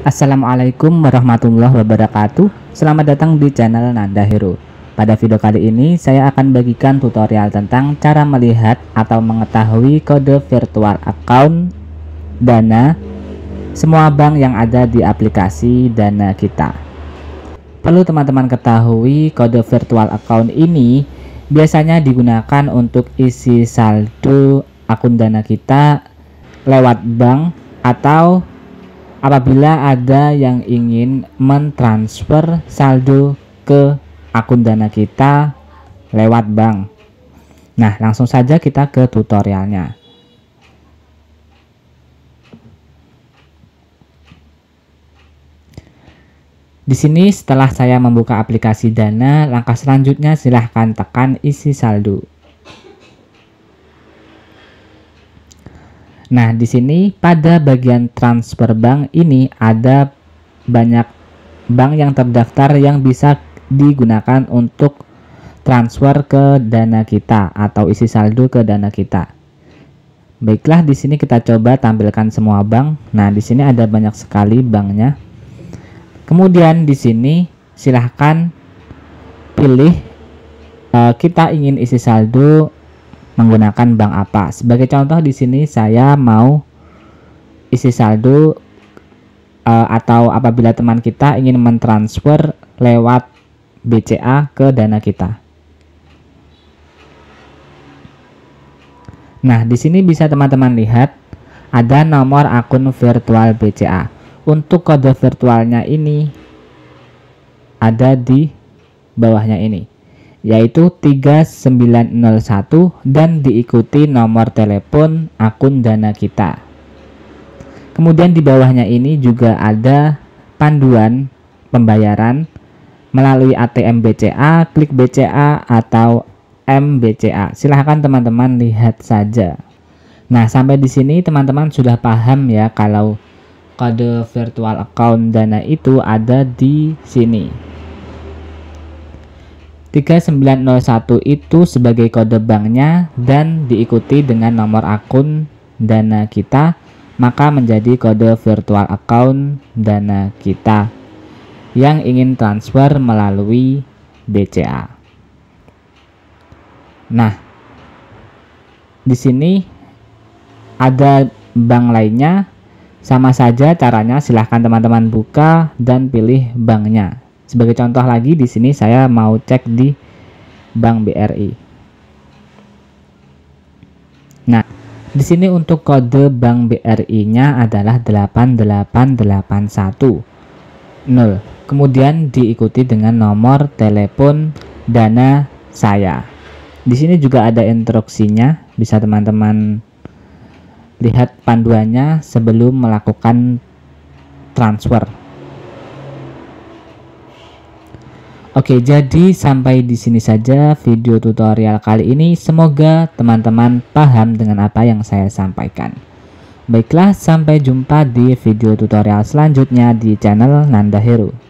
Assalamualaikum warahmatullahi wabarakatuh. Selamat datang di channel Nanda Hero. Pada video kali ini saya akan bagikan tutorial tentang cara melihat atau mengetahui kode virtual account Dana semua bank yang ada di aplikasi Dana kita. Perlu teman-teman ketahui kode virtual account ini biasanya digunakan untuk isi saldo akun Dana kita lewat bank atau apabila ada yang ingin mentransfer saldo ke akun dana kita lewat bank nah langsung saja kita ke tutorialnya Di sini setelah saya membuka aplikasi Dana, langkah selanjutnya silahkan tekan isi saldo. Nah, di sini pada bagian transfer bank ini ada banyak bank yang terdaftar yang bisa digunakan untuk transfer ke dana kita atau isi saldo ke dana kita. Baiklah, di sini kita coba tampilkan semua bank. Nah, di sini ada banyak sekali banknya. Kemudian di sini silahkan pilih uh, kita ingin isi saldo menggunakan bank apa. Sebagai contoh di sini saya mau isi saldo uh, atau apabila teman kita ingin mentransfer lewat BCA ke dana kita. Nah, di sini bisa teman-teman lihat ada nomor akun virtual BCA. Untuk kode virtualnya ini ada di bawahnya ini yaitu 3901 dan diikuti nomor telepon akun dana kita. Kemudian di bawahnya ini juga ada panduan pembayaran melalui ATM BCA, klik BCA atau MBCA. Silahkan teman-teman lihat saja. Nah, sampai di sini teman-teman sudah paham ya kalau kode virtual account dana itu ada di sini. 3901 itu sebagai kode banknya dan diikuti dengan nomor akun dana kita maka menjadi kode virtual account dana kita yang ingin transfer melalui BCA. Nah, di sini ada bank lainnya sama saja caranya silahkan teman-teman buka dan pilih banknya sebagai contoh lagi di sini saya mau cek di Bank BRI. Nah, di sini untuk kode Bank BRI-nya adalah 88810. Kemudian diikuti dengan nomor telepon dana saya. Di sini juga ada instruksinya, bisa teman-teman lihat panduannya sebelum melakukan transfer. Oke, jadi sampai di sini saja video tutorial kali ini. Semoga teman-teman paham dengan apa yang saya sampaikan. Baiklah, sampai jumpa di video tutorial selanjutnya di channel Nanda Hero.